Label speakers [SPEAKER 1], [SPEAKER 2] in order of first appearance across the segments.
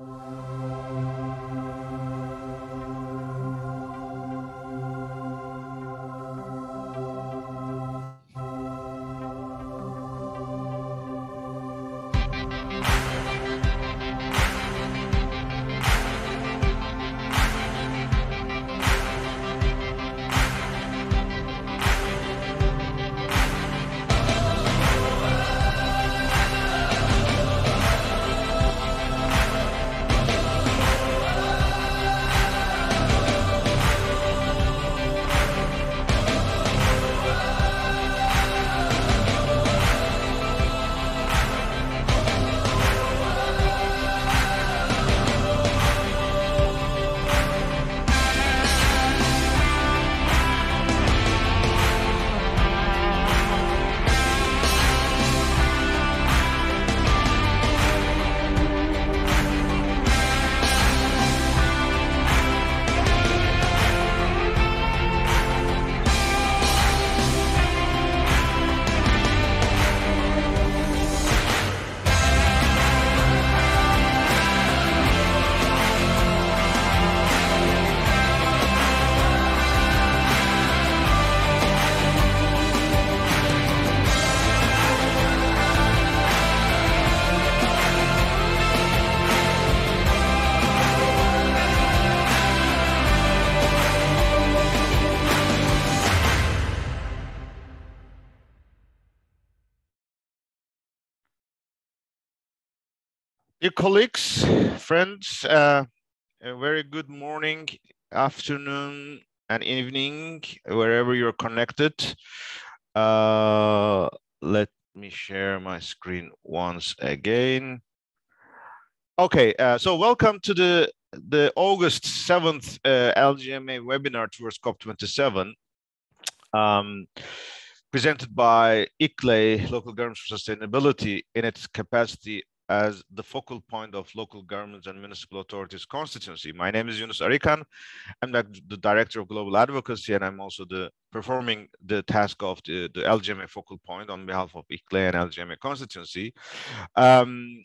[SPEAKER 1] Música Dear colleagues, friends, uh, a very good morning, afternoon, and evening, wherever you're connected. Uh, let me share my screen once again. Okay, uh, so welcome to the, the August 7th uh, LGMA webinar towards COP27. Um, presented by ICLEI, Local Governments for Sustainability, in its capacity as the focal point of local governments and municipal authorities constituency. My name is Yunus Arikan. I'm the, the director of global advocacy, and I'm also the performing the task of the, the LGMA focal point on behalf of ICLEI and LGMA constituency. Um,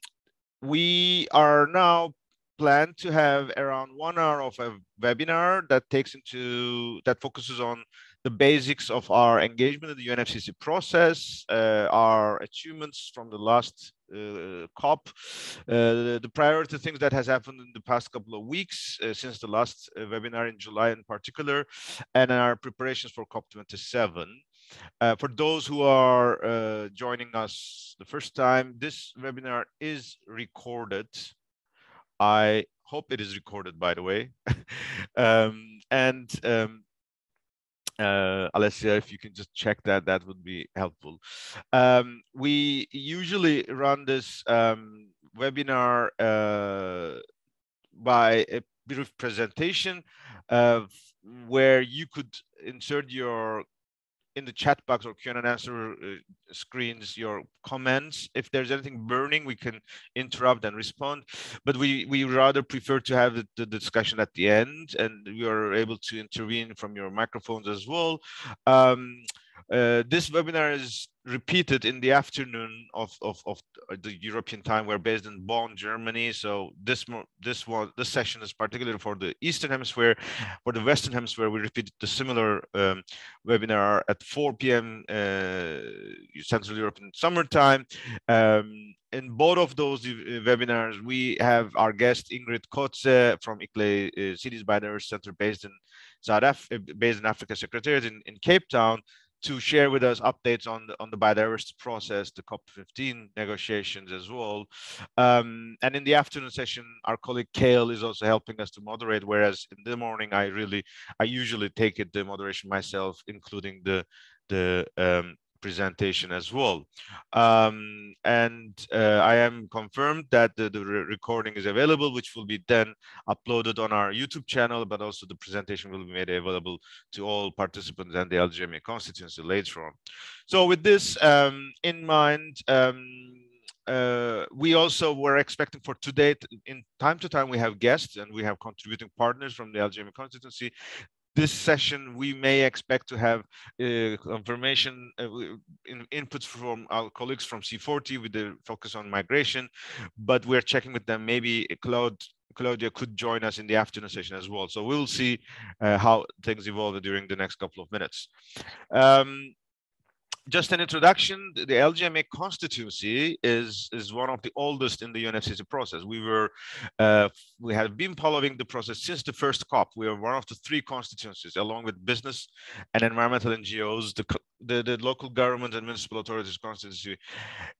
[SPEAKER 1] we are now planned to have around one hour of a webinar that takes into that focuses on the basics of our engagement in the UNFCCC process, uh, our achievements from the last uh, COP, uh, the priority things that has happened in the past couple of weeks uh, since the last uh, webinar in July in particular, and our preparations for COP27. Uh, for those who are uh, joining us the first time, this webinar is recorded. I hope it is recorded, by the way. um, and um, uh, Alessia, if you can just check that, that would be helpful. Um, we usually run this um, webinar uh, by a brief presentation uh, where you could insert your in the chat box or Q&A answer uh, screens your comments. If there's anything burning, we can interrupt and respond. But we we rather prefer to have the, the discussion at the end, and we are able to intervene from your microphones as well. Um, uh, this webinar is repeated in the afternoon of, of, of the European time. We're based in Bonn, Germany. So this this was this session is particularly for the Eastern Hemisphere. For the Western Hemisphere, we repeated the similar um, webinar at 4 p.m. Uh, Central European summertime. Um, in both of those uh, webinars, we have our guest Ingrid Coetzee from ICLEI uh, Cities Biodiversity Center based in South Af based in Africa Secretariat in, in Cape Town to share with us updates on the, on the biodiversity process, the COP15 negotiations as well. Um, and in the afternoon session, our colleague Kale is also helping us to moderate, whereas in the morning, I really, I usually take it the moderation myself, including the the um, presentation as well. Um, and uh, I am confirmed that the, the re recording is available, which will be then uploaded on our YouTube channel, but also the presentation will be made available to all participants and the LGMA constituency later on. So with this um, in mind, um, uh, we also were expecting for today, in time to time, we have guests and we have contributing partners from the LGMA constituency this session, we may expect to have uh, information uh, in, inputs from our colleagues from C40 with the focus on migration, but we're checking with them. Maybe Claude, Claudia could join us in the afternoon session as well. So we'll see uh, how things evolve during the next couple of minutes. Um, just an introduction, the LGMA constituency is, is one of the oldest in the UNFCCC process. We were, uh, we have been following the process since the first COP. We are one of the three constituencies, along with business and environmental NGOs, the, the, the local government and municipal authorities constituency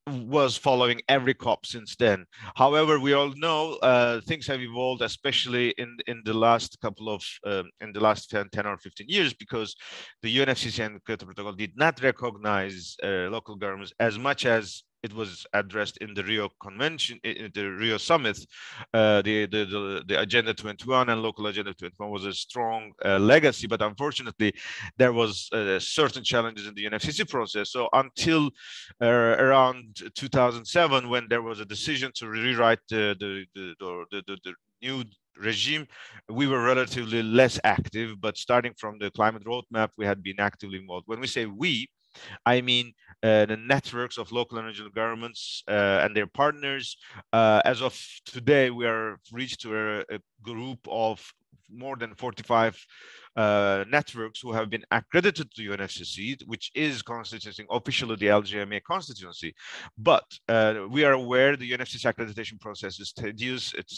[SPEAKER 1] was following every COP since then. However, we all know uh, things have evolved, especially in, in the last couple of, um, in the last 10, 10 or 15 years, because the UNFCCC and Kyoto Protocol did not recognize uh, local governments as much as it was addressed in the Rio Convention, in the Rio Summit. Uh, the, the, the, the, Agenda 21 and Local Agenda 21 was a strong uh, legacy, but unfortunately, there was uh, certain challenges in the UNFCCC process. So until uh, around 2007, when there was a decision to rewrite the, the, the, the, the, the new regime, we were relatively less active, but starting from the climate roadmap, we had been actively involved. When we say we, I mean uh, the networks of local and regional governments uh, and their partners. Uh, as of today, we are reached to a, a group of more than 45 uh, networks who have been accredited to UNFCCC, which is constituting officially the LGMA constituency. But uh, we are aware the UNFCCC accreditation process is tedious, it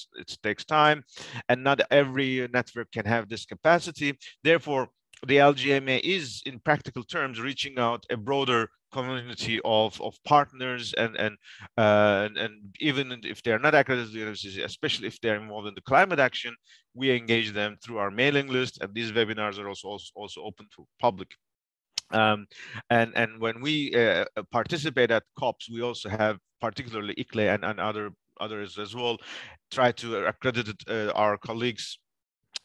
[SPEAKER 1] takes time, and not every network can have this capacity. Therefore, the LGMA is, in practical terms, reaching out a broader community of, of partners and and, uh, and, and even if they're not accredited universities, especially if they're involved in the climate action, we engage them through our mailing list, and these webinars are also also, also open to public. Um, and and when we uh, participate at COPs, we also have particularly ICLEI and, and other others as well, try to accredit uh, our colleagues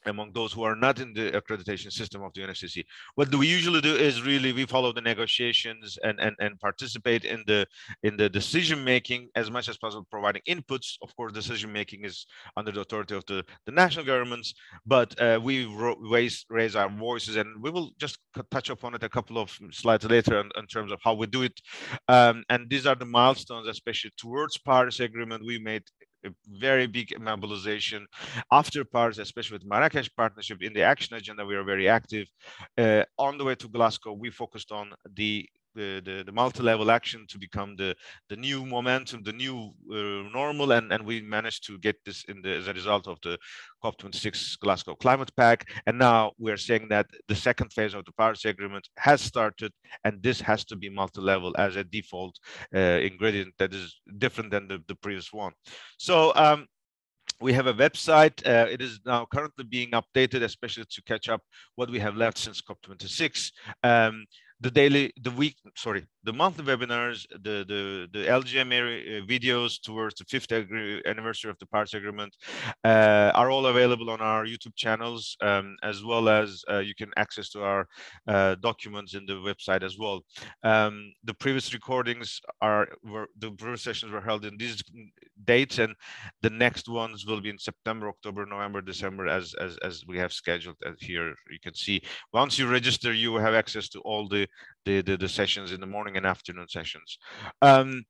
[SPEAKER 1] among those who are not in the accreditation system of the UNFCCC. What do we usually do is really we follow the negotiations and, and, and participate in the in the decision making as much as possible, providing inputs. Of course, decision making is under the authority of the, the national governments, but uh, we raise raise our voices, and we will just touch upon it a couple of slides later in, in terms of how we do it. Um, and these are the milestones, especially towards Paris Agreement. We made a very big mobilization after Paris, especially with Marrakesh partnership in the action agenda. We are very active. Uh, on the way to Glasgow, we focused on the the, the, the multi-level action to become the, the new momentum, the new uh, normal, and, and we managed to get this in the, as a result of the COP26 Glasgow Climate Pact. And now we're saying that the second phase of the Paris Agreement has started, and this has to be multi-level as a default uh, ingredient that is different than the, the previous one. So um, we have a website. Uh, it is now currently being updated, especially to catch up what we have left since COP26. Um, the daily, the week, sorry, the monthly webinars, the the the LGMA uh, videos towards the fifth anniversary of the Paris Agreement uh, are all available on our YouTube channels, um, as well as uh, you can access to our uh, documents in the website as well. Um, the previous recordings are were the previous sessions were held in these dates, and the next ones will be in September, October, November, December, as as as we have scheduled. As here you can see, once you register, you have access to all the the, the, the sessions in the morning and afternoon sessions. Um,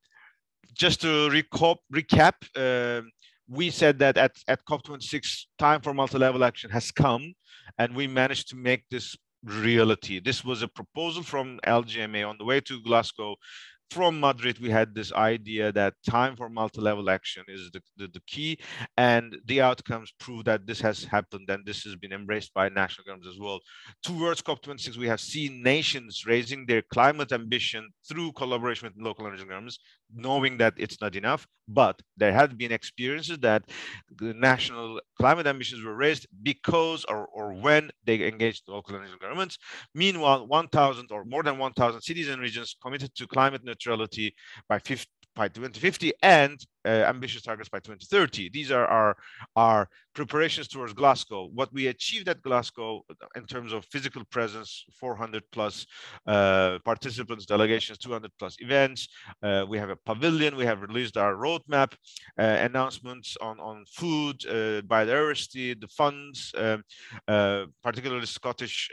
[SPEAKER 1] just to recap, recap uh, we said that at, at COP26, time for multi-level action has come, and we managed to make this reality. This was a proposal from LGMA on the way to Glasgow from Madrid, we had this idea that time for multi-level action is the, the, the, key, and the outcomes prove that this has happened, and this has been embraced by national governments as well. Towards COP26, we have seen nations raising their climate ambition through collaboration with local regional governments, knowing that it's not enough, but there had been experiences that the national climate ambitions were raised because or, or when they engaged local regional governments. Meanwhile, 1,000 or more than 1,000 cities and regions committed to climate neutrality by 50, by 2050 and uh, ambitious targets by 2030. These are our, our preparations towards Glasgow. What we achieved at Glasgow in terms of physical presence, 400 plus uh, participants, delegations, 200 plus events. Uh, we have a pavilion. We have released our roadmap, uh, announcements on, on food, uh, biodiversity, the funds, um, uh, particularly Scottish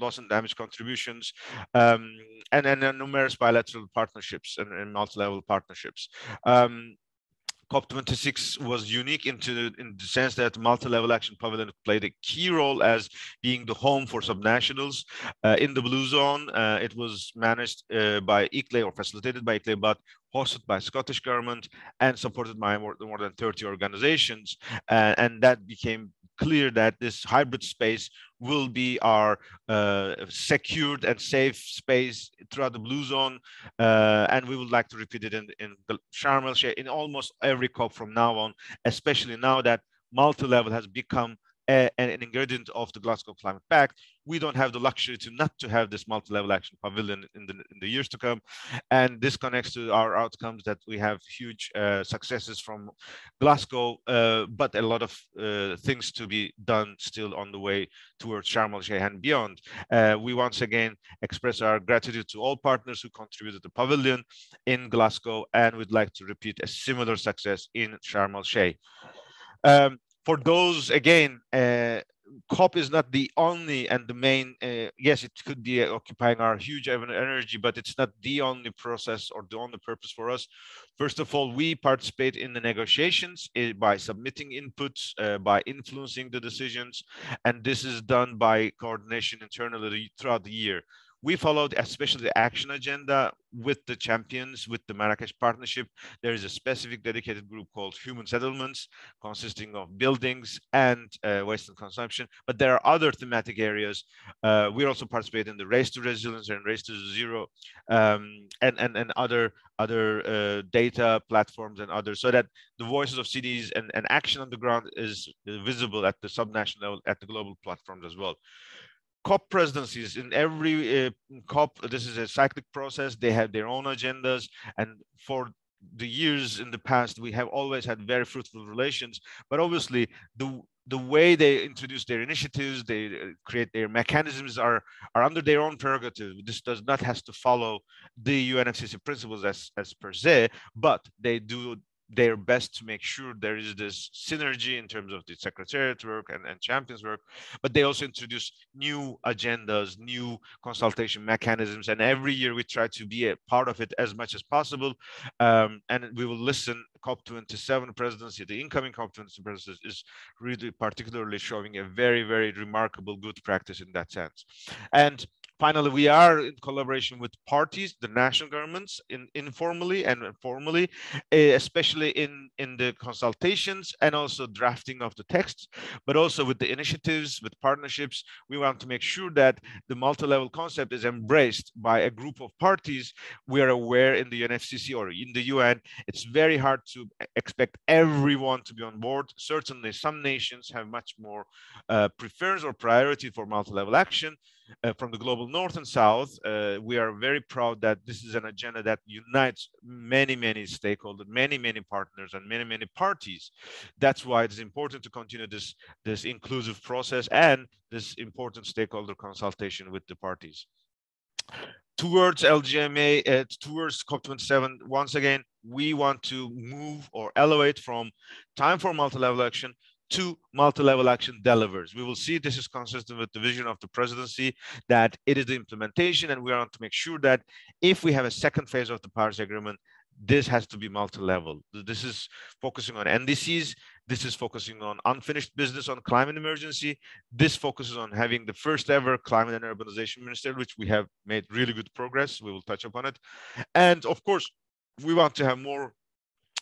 [SPEAKER 1] loss and damage contributions, um, and, and, numerous bilateral partnerships and, and multi-level partnerships. Um, COP26 was unique into in the sense that multi-level action pavilion played a key role as being the home for subnationals uh, in the blue zone. Uh, it was managed uh, by ICLEI or facilitated by ICLEI, but hosted by Scottish government and supported by more, more than 30 organizations. Uh, and that became clear that this hybrid space will be our uh, secured and safe space throughout the blue zone. Uh, and we would like to repeat it in, in the Sharm el Sheikh in almost every COP from now on, especially now that multi-level has become a, an ingredient of the Glasgow Climate Pact. We don't have the luxury to not to have this multi-level action pavilion in the in the years to come, and this connects to our outcomes that we have huge uh, successes from Glasgow, uh, but a lot of uh, things to be done still on the way towards Sharm el Sheikh and beyond. Uh, we once again express our gratitude to all partners who contributed to the pavilion in Glasgow, and we'd like to repeat a similar success in Sharm el Sheikh. Um, for those again uh, cop is not the only and the main uh, yes it could be occupying our huge energy but it's not the only process or the only purpose for us. First of all we participate in the negotiations uh, by submitting inputs uh, by influencing the decisions and this is done by coordination internally throughout the year we followed especially the action agenda with the champions, with the Marrakesh partnership. There is a specific dedicated group called Human Settlements, consisting of buildings and uh, waste and consumption. But there are other thematic areas. Uh, we also participate in the Race to Resilience and Race to Zero, um, and, and, and other, other uh, data platforms and others, so that the voices of cities and, and action on the ground is visible at the subnational level, at the global platforms as well. COP presidencies in every uh, COP, this is a cyclic process. They have their own agendas. And for the years in the past, we have always had very fruitful relations. But obviously, the the way they introduce their initiatives, they uh, create their mechanisms are, are under their own prerogative. This does not have to follow the UNFCCC principles as, as per se, but they do their best to make sure there is this synergy in terms of the secretariat work and, and champions work but they also introduce new agendas new consultation mechanisms and every year we try to be a part of it as much as possible. Um, and we will listen. Cop27 presidency the incoming cop27 presidency is really particularly showing a very very remarkable good practice in that sense. And Finally, we are in collaboration with parties, the national governments, in, informally and formally, eh, especially in, in the consultations and also drafting of the texts, but also with the initiatives, with partnerships. We want to make sure that the multi-level concept is embraced by a group of parties. We are aware in the UNFCCC or in the UN, it's very hard to expect everyone to be on board. Certainly, some nations have much more uh, preference or priority for multi-level action uh, from the global north and south. Uh, we are very proud that this is an agenda that unites many, many stakeholders, many, many partners, and many, many parties. That's why it's important to continue this, this inclusive process and this important stakeholder consultation with the parties. Towards LGMA, uh, towards COP27, once again, we want to move or elevate from time for multi-level action to multi-level action delivers. We will see this is consistent with the vision of the presidency that it is the implementation and we want to make sure that if we have a second phase of the Paris Agreement, this has to be multi-level. This is focusing on NDCs. This is focusing on unfinished business on climate emergency. This focuses on having the first ever climate and urbanization minister, which we have made really good progress. We will touch upon it. And of course, we want to have more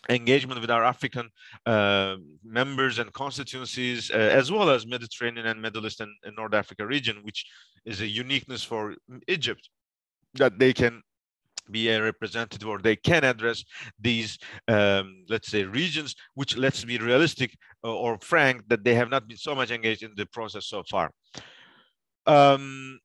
[SPEAKER 1] engagement with our African uh, members and constituencies, uh, as well as Mediterranean and Middle East and, and, North Africa region, which is a uniqueness for Egypt, that they can be a representative or they can address these, um, let's say, regions, which let's be realistic or, uh, or frank, that they have not been so much engaged in the process so far. Um,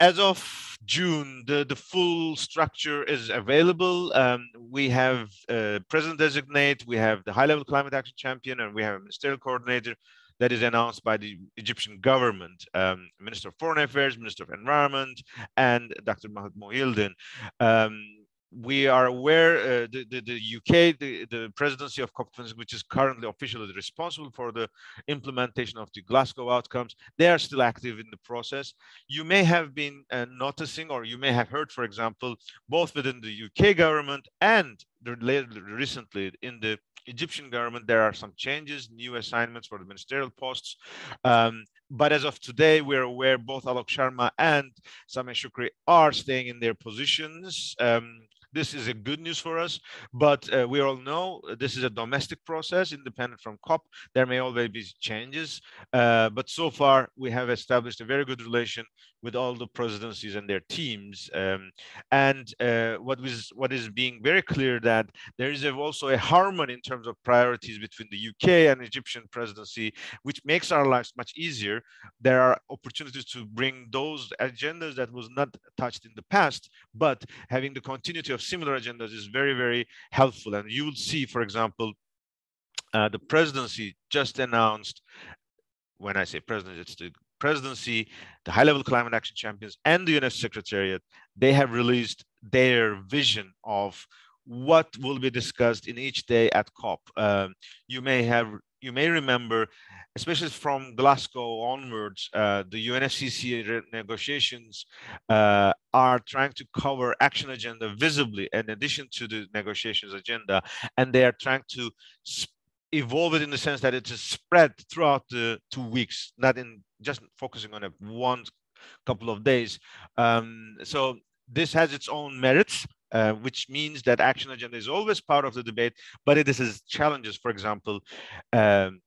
[SPEAKER 1] as of June, the, the full structure is available. Um, we have a president designate, we have the high level climate action champion, and we have a ministerial coordinator that is announced by the Egyptian government, um, Minister of Foreign Affairs, Minister of Environment, and Dr. Mahmoud Mohyeldin. Um, we are aware uh, the, the, the, UK, the, the presidency of COP26, which is currently officially responsible for the implementation of the Glasgow outcomes, they are still active in the process. You may have been uh, noticing, or you may have heard, for example, both within the UK government and recently in the Egyptian government, there are some changes, new assignments for the ministerial posts. Um, but as of today, we're aware both Alok Sharma and Sameh Shoukry are staying in their positions. Um, this is a good news for us, but uh, we all know this is a domestic process, independent from COP. There may always be changes, uh, but so far we have established a very good relation with all the presidencies and their teams. Um, and uh, what was what is being very clear that there is also a harmony in terms of priorities between the UK and Egyptian presidency, which makes our lives much easier. There are opportunities to bring those agendas that was not touched in the past, but having the continuity of similar agendas is very, very helpful. And you will see, for example, uh, the presidency just announced when I say presidency, it's the presidency, the high level climate action champions, and the UNESCO Secretariat, they have released their vision of what will be discussed in each day at COP. Um, you may have you may remember, especially from Glasgow onwards, uh, the UNFCCC negotiations uh, are trying to cover action agenda visibly in addition to the negotiations agenda, and they are trying to evolve it in the sense that it is spread throughout the two weeks, not in just focusing on a one couple of days. Um, so this has its own merits, uh, which means that action agenda is always part of the debate, but it has challenges. For example, um,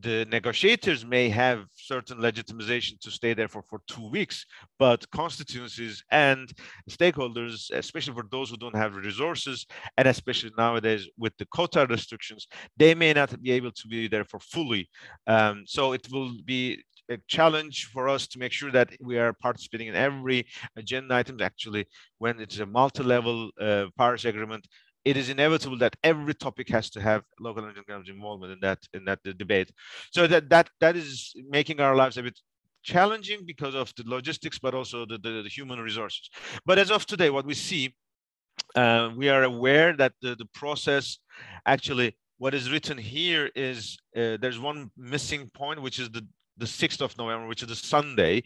[SPEAKER 1] the negotiators may have certain legitimization to stay there for, for two weeks, but constituencies and stakeholders, especially for those who don't have resources, and especially nowadays with the quota restrictions, they may not be able to be there for fully. Um, so it will be a challenge for us to make sure that we are participating in every agenda item. Actually, when it's a multi-level uh, Paris agreement, it is inevitable that every topic has to have local and regional involvement in that in that debate. So that that that is making our lives a bit challenging because of the logistics, but also the, the, the human resources. But as of today, what we see, uh, we are aware that the, the process actually what is written here is uh, there's one missing point, which is the the 6th of November, which is a Sunday.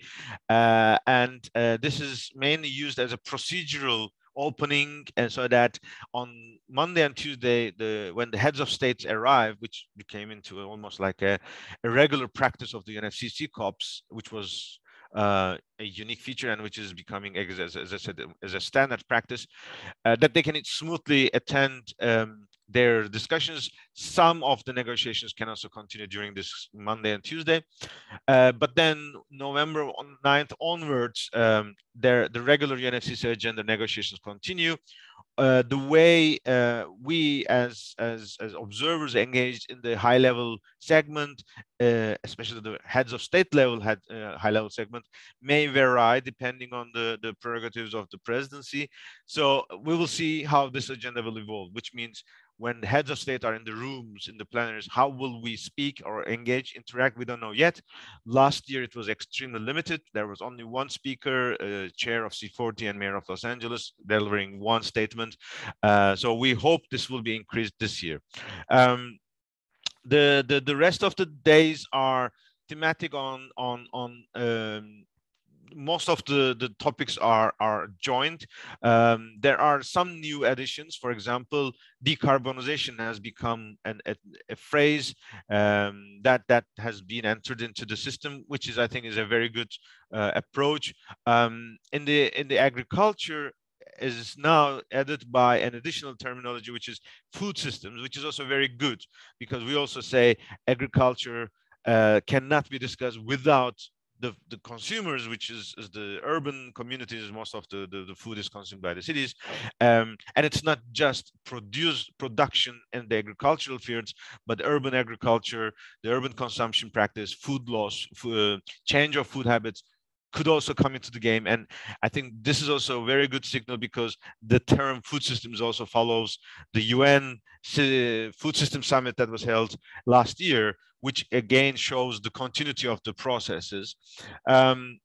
[SPEAKER 1] Uh, and uh, this is mainly used as a procedural opening and so that on monday and tuesday the when the heads of states arrive which became into almost like a, a regular practice of the unfccc cops which was uh, a unique feature and which is becoming, as, as I said, as a standard practice, uh, that they can smoothly attend um, their discussions. Some of the negotiations can also continue during this Monday and Tuesday. Uh, but then November 9th onwards, um, their, the regular UNFCCC agenda negotiations continue. Uh, the way uh, we as, as, as observers engaged in the high level segment, uh, especially the heads of state level uh, high level segment may vary depending on the, the prerogatives of the presidency. So we will see how this agenda will evolve, which means when heads of state are in the rooms in the plenaries how will we speak or engage interact? We don't know yet. Last year it was extremely limited. There was only one speaker uh, chair of c40 and mayor of los angeles delivering one statement. Uh, so we hope this will be increased this year. Um, the, the the rest of the days are thematic on on on um, most of the, the topics are, are joined. Um, there are some new additions. For example, decarbonization has become an, a, a phrase um, that, that has been entered into the system, which is, I think, is a very good uh, approach. Um, in, the, in the agriculture, is now added by an additional terminology, which is food systems, which is also very good because we also say agriculture uh, cannot be discussed without the, the consumers, which is, is the urban communities, most of the, the, the, food is consumed by the cities. Um, and it's not just produce production in the agricultural fields, but urban agriculture, the urban consumption practice, food loss, uh, change of food habits, could also come into the game. And I think this is also a very good signal because the term food systems also follows the UN Food System Summit that was held last year, which again shows the continuity of the processes. Um,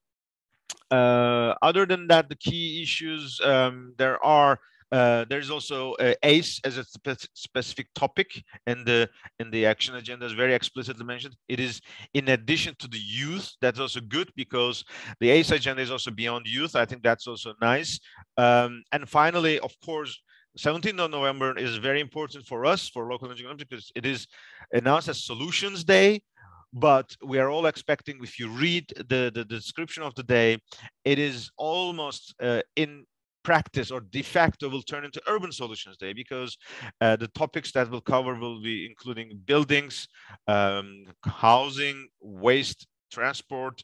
[SPEAKER 1] uh, other than that, the key issues, um, there are uh, there's also uh, ACE as a spe specific topic in the in the action agenda is very explicitly mentioned. It is in addition to the youth. That's also good because the ACE agenda is also beyond youth. I think that's also nice. Um, and finally, of course, 17th of November is very important for us for local energy because it is announced as Solutions Day but we are all expecting if you read the, the, description of the day it is almost uh, in practice or de facto will turn into urban solutions day because uh, the topics that we'll cover will be including buildings um, housing waste transport.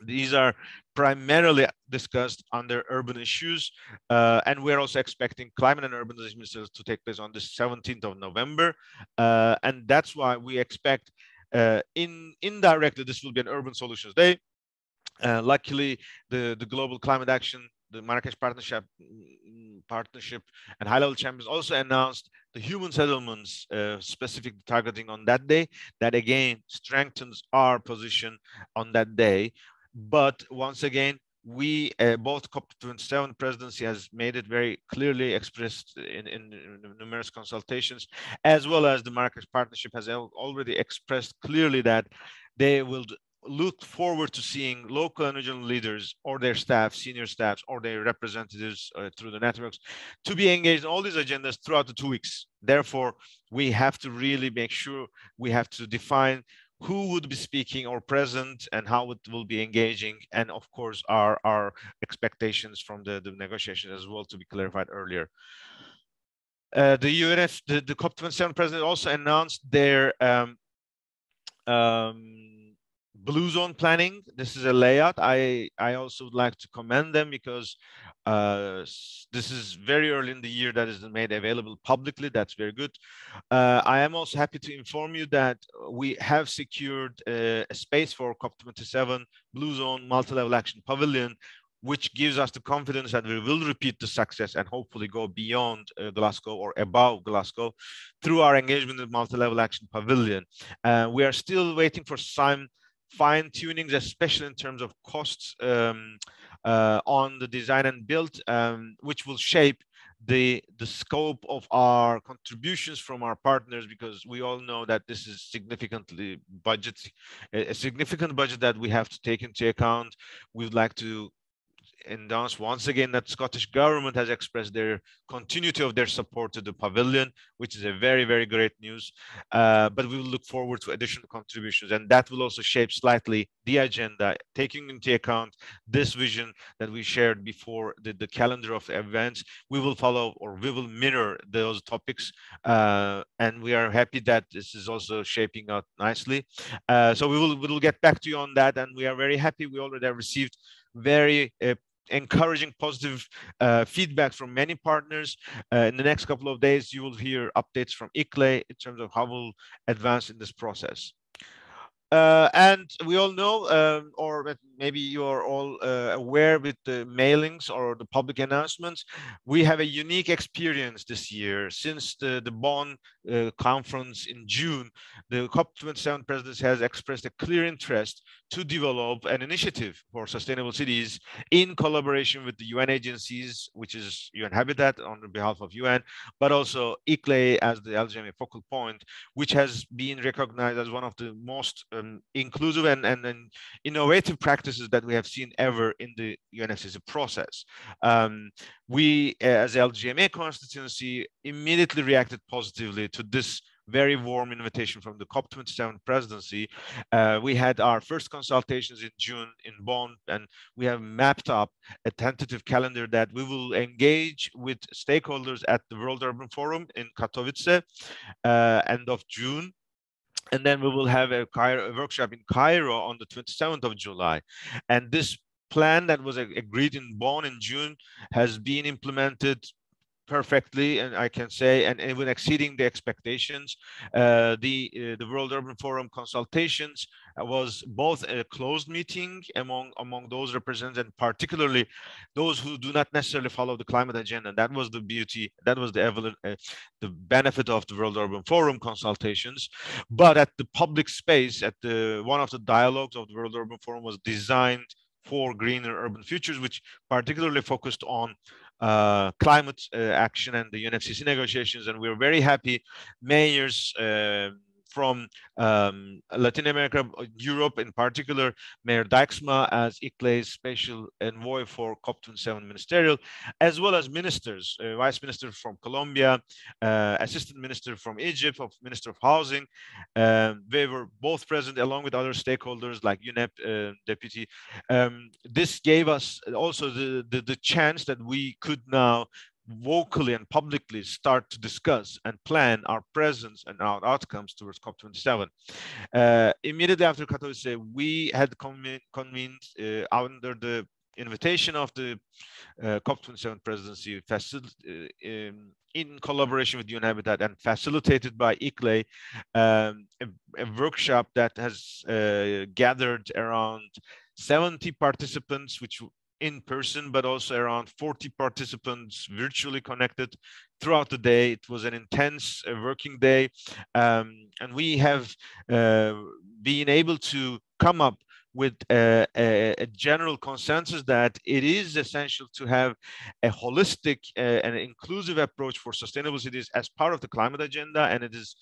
[SPEAKER 1] These are primarily discussed under urban issues uh, and we're also expecting climate and ministers to take place on the 17th of november uh, and that's why we expect uh, in indirectly this will be an urban solutions day. Uh, luckily, the, the global climate action the Marrakesh Partnership, partnership and high-level champions also announced the human settlements uh, specific targeting on that day. That again strengthens our position on that day. But once again, we uh, both COP27 presidency has made it very clearly expressed in, in, in, numerous consultations, as well as the Marrakesh Partnership has already expressed clearly that they will look forward to seeing local and regional leaders or their staff, senior staffs, or their representatives uh, through the networks to be engaged in all these agendas throughout the two weeks. Therefore, we have to really make sure we have to define who would be speaking or present and how it will be engaging and of course our our expectations from the, the negotiations as well to be clarified earlier uh, the UNF, the, the COP27 president also announced their um, um, blue zone planning. This is a layout. I, I also would like to commend them because uh, this is very early in the year that is made available publicly. That's very good. Uh, I am also happy to inform you that we have secured a, a space for COP27 Blue Zone Multi-Level Action Pavilion which gives us the confidence that we will repeat the success and hopefully go beyond uh, Glasgow or above Glasgow through our engagement with multi-level action pavilion. Uh, we are still waiting for some fine tunings, especially in terms of costs um, uh, on the design and build, um, which will shape the the scope of our contributions from our partners because we all know that this is significantly budget a significant budget that we have to take into account. We'd like to announce once again that Scottish government has expressed their continuity of their support to the pavilion, which is a very, very great news. Uh, but we will look forward to additional contributions, and that will also shape slightly the agenda, taking into account this vision that we shared before the, the calendar of events. We will follow or we will mirror those topics, uh, and we are happy that this is also shaping out nicely. Uh, so we will we will get back to you on that, and we are very happy. We already received very uh, encouraging positive uh, feedback from many partners. Uh, in the next couple of days, you will hear updates from ICLEI in terms of how we'll advance in this process. Uh, and we all know, um, or maybe you are all uh, aware with the mailings or the public announcements, we have a unique experience this year. Since the, the Bonn uh, conference in June, the COP27 president has expressed a clear interest to develop an initiative for sustainable cities in collaboration with the UN agencies, which is UN Habitat on behalf of UN, but also ICLEI as the LGMA focal point, which has been recognized as one of the most um, inclusive and, and, and, innovative practices that we have seen ever in the UNFCCC process. Um, we, as LGMA constituency, immediately reacted positively to this very warm invitation from the COP27 presidency. Uh, we had our first consultations in June in Bonn, and we have mapped up a tentative calendar that we will engage with stakeholders at the World Urban Forum in Katowice uh, end of June and then we will have a, Cairo, a, workshop in Cairo on the 27th of July. And this plan that was agreed in Bonn in June has been implemented perfectly, and I can say, and even exceeding the expectations. Uh, the uh, the World Urban Forum consultations was both a closed meeting among among those represented, and particularly those who do not necessarily follow the climate agenda. That was the beauty. That was the uh, the benefit of the World Urban Forum consultations. But at the public space, at the one of the dialogues of the World Urban Forum was designed for greener urban futures, which particularly focused on uh, climate uh, action and the UNFCCC negotiations. And we're very happy mayors uh, from um, Latin America, Europe in particular, Mayor Dijksma as ICLEI's special envoy for COP27 ministerial, as well as ministers, uh, Vice Minister from Colombia, uh, Assistant Minister from Egypt, of Minister of Housing. Um, they were both present along with other stakeholders like UNEP uh, deputy. Um, this gave us also the, the, the chance that we could now vocally and publicly start to discuss and plan our presence and our outcomes towards COP27. Uh, immediately after Katowice, we had convened uh, under the invitation of the uh, COP27 presidency uh, um, in collaboration with UN Habitat and facilitated by ICLEI, um, a, a, workshop that has uh, gathered around 70 participants, which in person, but also around 40 participants virtually connected throughout the day. It was an intense uh, working day. Um, and we have uh, been able to come up with a, a, a, general consensus that it is essential to have a holistic uh, and inclusive approach for sustainable cities as part of the climate agenda. And it is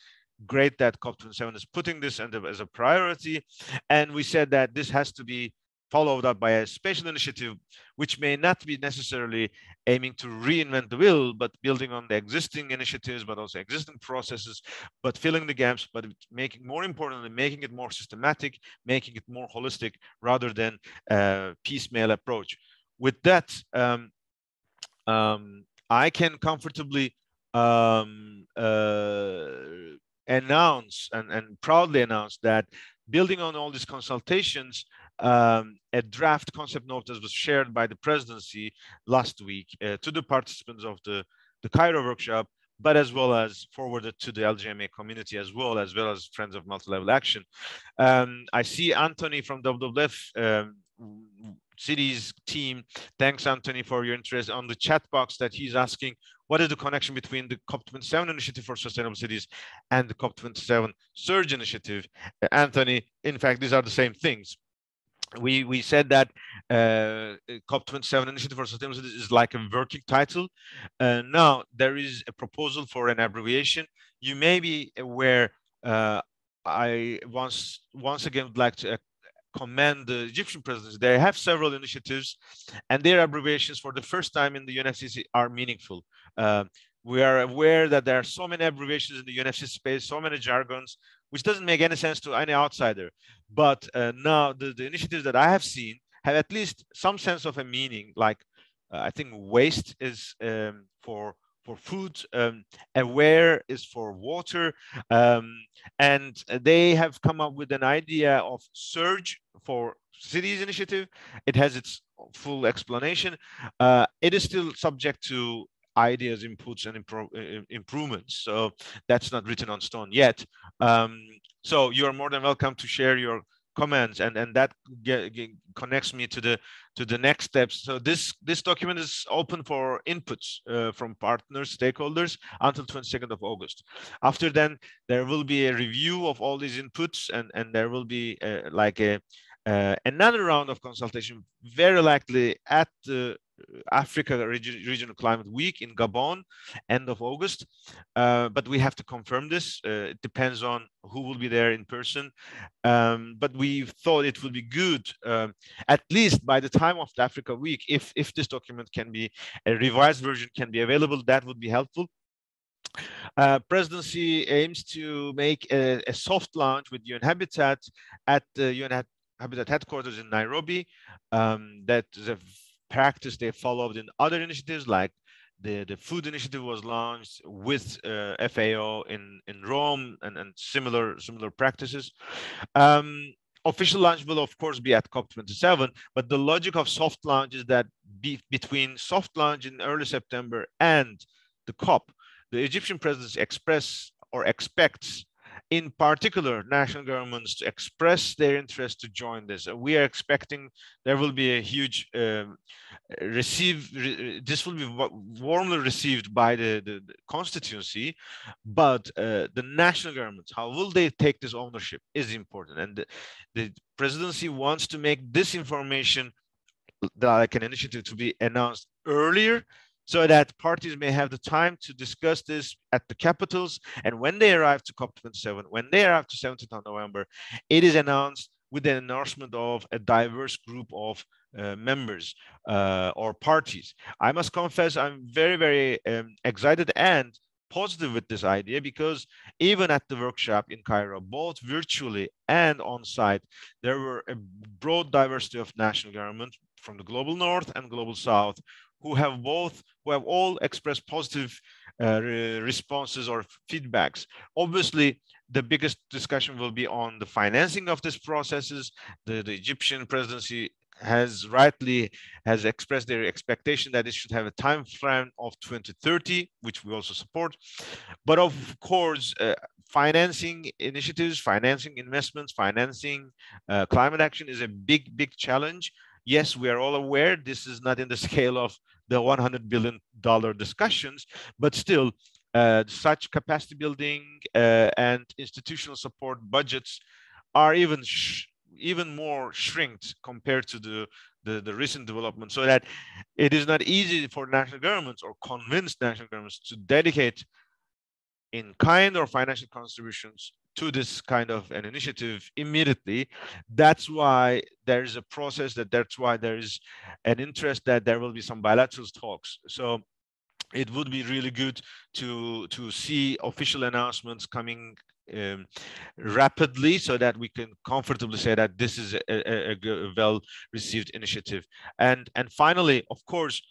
[SPEAKER 1] great that COP27 is putting this as a priority. And we said that this has to be followed up by a special initiative, which may not be necessarily aiming to reinvent the wheel, but building on the existing initiatives, but also existing processes, but filling the gaps, but making more importantly, making it more systematic, making it more holistic rather than a piecemeal approach. With that, um, um, I can comfortably um, uh, announce and, and proudly announce that building on all these consultations, um, a draft concept note that was shared by the presidency last week uh, to the participants of the, the Cairo workshop, but as well as forwarded to the LGMA community as well, as well as Friends of Multi-Level Action. Um, I see Anthony from WWF um, cities team. Thanks, Anthony, for your interest on the chat box that he's asking, what is the connection between the COP27 initiative for sustainable cities and the COP27 surge initiative? Uh, Anthony, in fact, these are the same things. We, we said that uh, COP27 Initiative for Sustainable Cities is like a working title. Uh, now, there is a proposal for an abbreviation. You may be aware uh, I once once again would like to commend the Egyptian presidency. They have several initiatives, and their abbreviations for the first time in the UNFCCC are meaningful. Uh, we are aware that there are so many abbreviations in the UNFCCC space, so many jargons, which doesn't make any sense to any outsider. But uh, now the, the initiatives that I have seen have at least some sense of a meaning. Like uh, I think waste is um, for for food, um, aware is for water, um, and they have come up with an idea of surge for cities initiative. It has its full explanation. Uh, it is still subject to ideas, inputs, and impro- improvements. So that's not written on stone yet. Um, so you are more than welcome to share your comments and and that get, get, connects me to the to the next steps so this this document is open for inputs uh, from partners stakeholders until 22nd of august after then there will be a review of all these inputs and and there will be uh, like a uh, another round of consultation very likely at the Africa Region, Regional Climate Week in Gabon, end of August. Uh, but we have to confirm this. Uh, it depends on who will be there in person. Um, but we thought it would be good, um, at least by the time of the Africa Week, if, if this document can be, a revised version can be available, that would be helpful. Uh, presidency aims to make a, a, soft launch with UN Habitat at the UN Habitat headquarters in Nairobi. Um, that is a practice they followed in other initiatives like the, the food initiative was launched with uh, FAO in, in Rome and, and similar similar practices. Um, official launch will of course be at COP27, but the logic of soft launch is that be, between soft launch in early September and the COP, the Egyptian presidency express or expects in particular national governments to express their interest to join this. We are expecting there will be a huge um, receive, re, this will be warmly received by the, the, the constituency, but uh, the national governments, how will they take this ownership is important. And the, the presidency wants to make this information like an initiative to be announced earlier so that parties may have the time to discuss this at the capitals. And when they arrive to COP27, when they arrive to 17th of November, it is announced with the endorsement of a diverse group of uh, members uh, or parties. I must confess, I'm very, very um, excited and positive with this idea because even at the workshop in Cairo, both virtually and on site, there were a broad diversity of national government from the global north and global south who have both, who have all expressed positive uh, re responses or feedbacks. Obviously, the biggest discussion will be on the financing of these processes. The, the Egyptian presidency has rightly has expressed their expectation that it should have a time frame of 2030, which we also support. But of course, uh, financing initiatives, financing investments, financing uh, climate action is a big, big challenge. Yes, we are all aware this is not in the scale of the 100 billion dollar discussions, but still, uh, such capacity building uh, and institutional support budgets are even even more shrinked compared to the, the, the recent development so that it is not easy for national governments or convinced national governments to dedicate in kind or financial contributions to this kind of an initiative immediately. That's why there is a process that that's why there is an interest that there will be some bilateral talks. So it would be really good to to see official announcements coming um, rapidly so that we can comfortably say that this is a, a, a well received initiative and and finally of course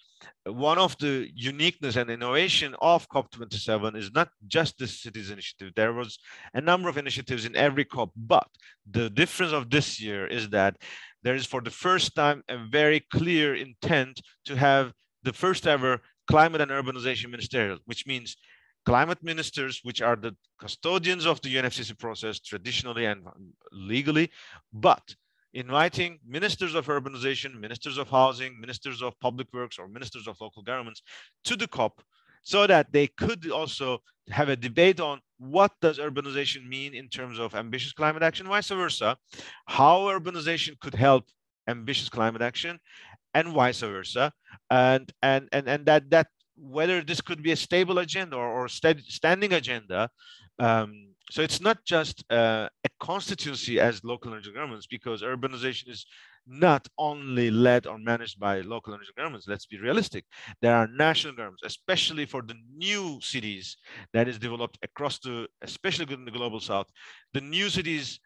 [SPEAKER 1] one of the uniqueness and innovation of COP27 is not just the cities initiative. There was a number of initiatives in every COP, but the difference of this year is that there is for the first time a very clear intent to have the first ever climate and urbanization ministerial, which means climate ministers, which are the custodians of the UNFCCC process traditionally and legally, but inviting ministers of urbanization, ministers of housing, ministers of public works, or ministers of local governments to the COP so that they could also have a debate on what does urbanization mean in terms of ambitious climate action, vice versa, how urbanization could help ambitious climate action, and vice versa, and and and and that that whether this could be a stable agenda or, or standing agenda um, so it's not just uh, constituency as local energy governments because urbanization is not only led or managed by local energy governments. Let's be realistic. There are national governments, especially for the new cities that is developed across the, especially in the global south. The new cities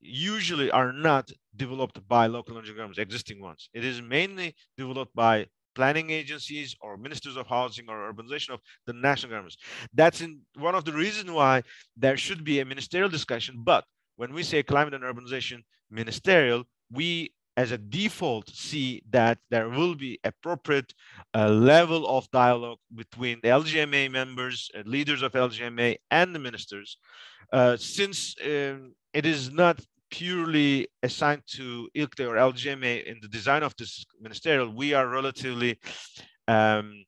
[SPEAKER 1] usually are not developed by local energy governments, existing ones. It is mainly developed by planning agencies or ministers of housing or urbanization of the national governments. That's in one of the reasons why there should be a ministerial discussion. But when we say climate and urbanization ministerial, we as a default see that there will be appropriate uh, level of dialogue between the LGMA members, uh, leaders of LGMA and the ministers, uh, since um, it is not purely assigned to ICLEI or LGMA in the design of this ministerial, we are relatively um,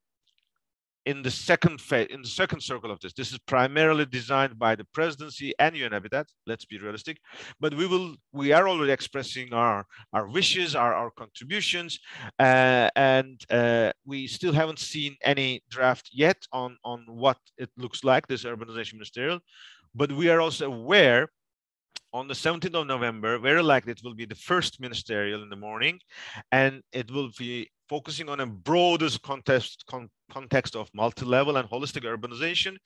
[SPEAKER 1] in the second phase, in the second circle of this. This is primarily designed by the presidency and UN Habitat. Let's be realistic, but we will. We are already expressing our our wishes, our our contributions, uh, and uh, we still haven't seen any draft yet on on what it looks like this urbanization ministerial. But we are also aware on the 17th of November, very likely it will be the first ministerial in the morning, and it will be focusing on a broadest context, con context of multi-level and holistic urbanization,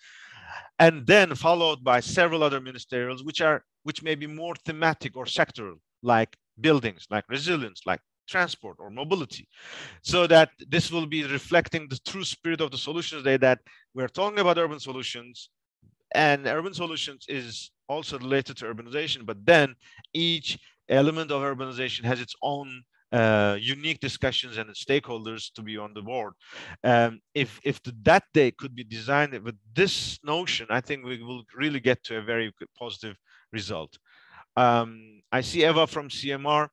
[SPEAKER 1] and then followed by several other ministerials, which are which may be more thematic or sectoral, like buildings, like resilience, like transport or mobility. So that this will be reflecting the true spirit of the solutions day that we're talking about urban solutions and urban solutions is also related to urbanization, but then each element of urbanization has its own uh, unique discussions and stakeholders to be on the board. Um, if if that day could be designed with this notion, I think we will really get to a very positive result. Um, I see Eva from CMR.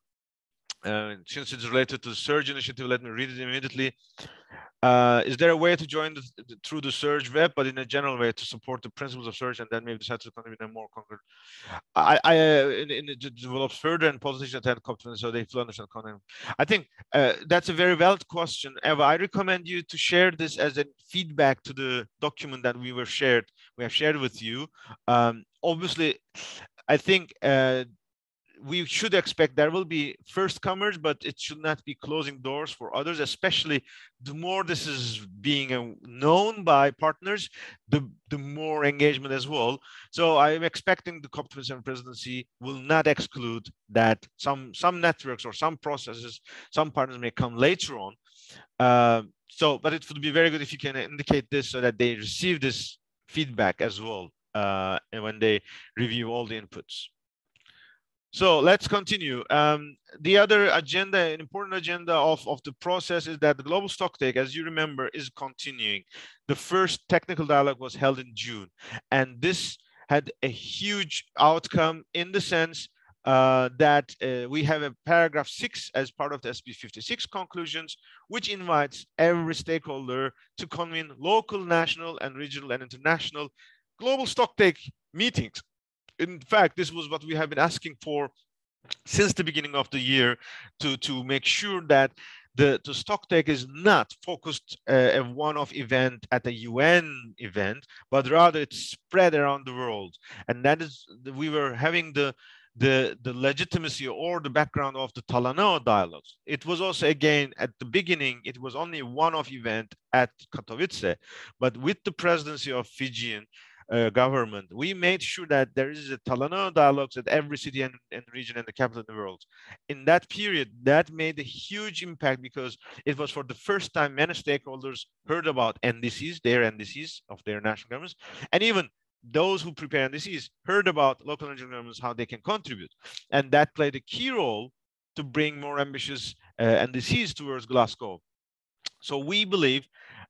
[SPEAKER 1] Uh, since it's related to the Surge initiative, let me read it immediately. Uh, is there a way to join the, the, through the Surge web, but in a general way to support the principles of Surge and then maybe decide to contribute in a more concrete? I, I uh, in, in develop further and politicians attend COP20 so they fully understand content. I think uh, that's a very valid question, Eva. I recommend you to share this as a feedback to the document that we were shared, we have shared with you. Um, obviously, I think uh, we should expect there will be first comers, but it should not be closing doors for others, especially the more this is being uh, known by partners, the, the more engagement as well. So I'm expecting the COP27 presidency will not exclude that some, some networks or some processes, some partners may come later on. Uh, so, but it would be very good if you can indicate this so that they receive this feedback as well uh, and when they review all the inputs. So let's continue. Um, the other agenda, an important agenda of, of the process is that the global stocktake, as you remember, is continuing. The first technical dialogue was held in June, and this had a huge outcome in the sense uh, that uh, we have a paragraph six as part of the SB 56 conclusions, which invites every stakeholder to convene local, national, and regional and international global stocktake meetings in fact, this was what we have been asking for since the beginning of the year to, to make sure that the, the stock take is not focused uh, a one-off event at a UN event, but rather it's spread around the world. And that is, we were having the, the, the legitimacy or the background of the Talanoa dialogues. It was also, again, at the beginning, it was only a one-off event at Katowice, but with the presidency of Fijian uh, government, we made sure that there is a Talanoa dialogues at every city and, and region and the capital in the world. In that period, that made a huge impact because it was for the first time many stakeholders heard about NDCs, their NDCs of their national governments, and even those who prepare NDCs heard about local regional governments, how they can contribute. And that played a key role to bring more ambitious uh, NDCs towards Glasgow. So we believe